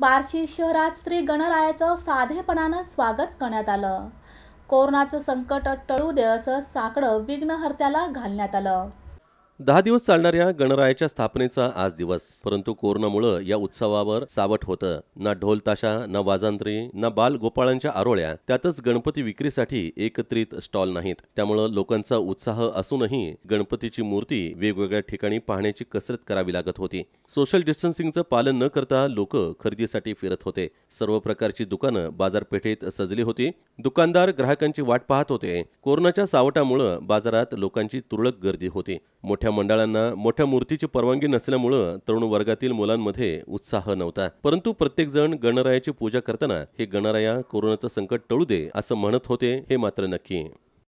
बार्शी शहरात श्री गणरायाचं साधेपणानं स्वागत करण्यात आलं. कोरोनाचं संकट टळू दे असं साकडं विघ्नहर्त्याला घालण्यात आलं. दहा दिवस चालणाऱ्या गणरायाच्या स्थापनेचा आज दिवस. परंतु कोरोनामुळं या उत्सवावर सावट होतं. ना ढोल ताशा ना वाजांत्री ना बाल गोपाळांच्या आरोळ्या त्यातच गणपती विक्रीसाठी एकत्रित स्टॉल नाहीत. त्यामुळं लोकांचा उत्साह असूनही गणपतीची मूर्ती वेगवेगळ्या ठिकाणी पाहण्याची कसरत करावी लागत होती. सोशल डिस्टन्सिंगचं पालन न करता लोक खरेदीसाठी फिरत होते. सर्व प्रकारची दुकानं बाजारपेठेत सजली होती. दुकानदार ग्राहकांची वाट पाहत होते. कोरोनाच्या सावटामुळं बाजारात लोकांची तुरळक गर्दी होती. मोठ्या मंडळांना मोठ्या मूर्तीची परवानगी नसल्यामुळं तरुण वर्गातील मुलांमध्ये उत्साह नव्हता. परंतु प्रत्येकजण गणरायाची पूजा करताना हे गणराया कोरोनाचं संकट टळू दे असं म्हणत होते हे मात्र नक्की.